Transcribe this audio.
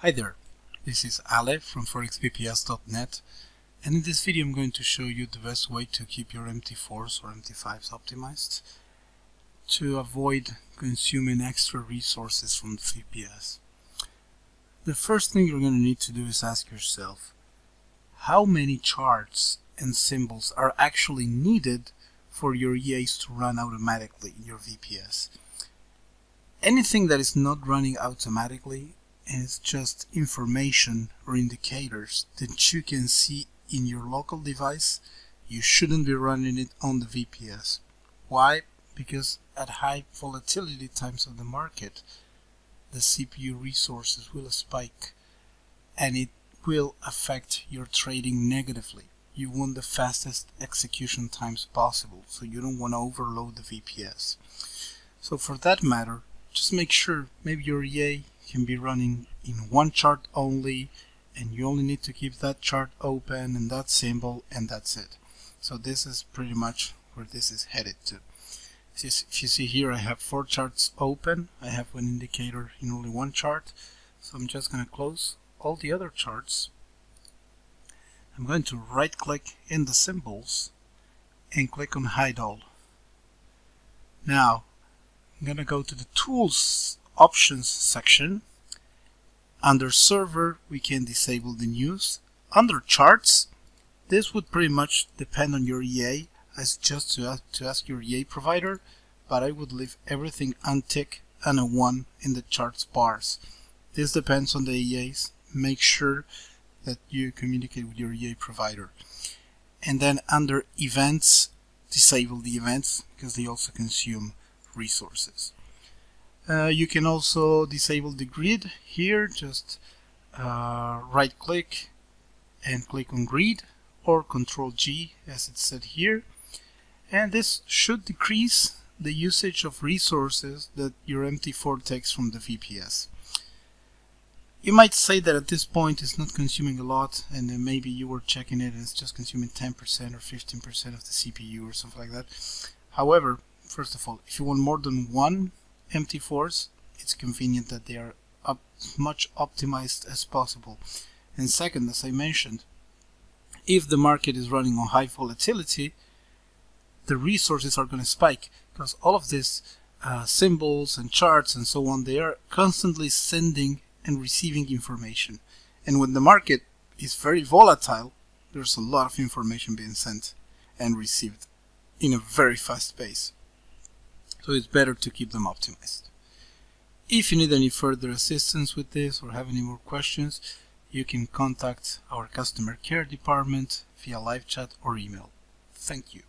Hi there, this is Ale from forexvps.net and in this video I'm going to show you the best way to keep your MT4s or MT5s optimized to avoid consuming extra resources from the VPS. The first thing you're going to need to do is ask yourself how many charts and symbols are actually needed for your EAs to run automatically in your VPS. Anything that is not running automatically is just information or indicators that you can see in your local device, you shouldn't be running it on the VPS. Why? Because at high volatility times of the market, the CPU resources will spike and it will affect your trading negatively. You want the fastest execution times possible, so you don't want to overload the VPS. So for that matter, just make sure maybe your EA can be running in one chart only and you only need to keep that chart open and that symbol and that's it. So this is pretty much where this is headed to. If you see here I have four charts open. I have one indicator in only one chart. So I'm just going to close all the other charts. I'm going to right click in the symbols and click on hide all. Now I'm going to go to the tools options section. Under server, we can disable the news. Under charts, this would pretty much depend on your EA as just to ask, to ask your EA provider, but I would leave everything untick and a 1 in the charts bars. This depends on the EAs. Make sure that you communicate with your EA provider. And then under events, disable the events because they also consume resources. Uh, you can also disable the grid here, just uh, right click and click on grid or control G as it said here and this should decrease the usage of resources that your MT4 takes from the VPS. You might say that at this point it's not consuming a lot and then maybe you were checking it and it's just consuming 10% or 15% of the CPU or something like that. However, first of all, if you want more than one MT4s, it's convenient that they are up, much optimized as possible. And second, as I mentioned, if the market is running on high volatility, the resources are going to spike because all of these uh, symbols and charts and so on, they are constantly sending and receiving information. And when the market is very volatile, there's a lot of information being sent and received in a very fast pace so it's better to keep them optimized. If you need any further assistance with this or have any more questions, you can contact our customer care department via live chat or email. Thank you.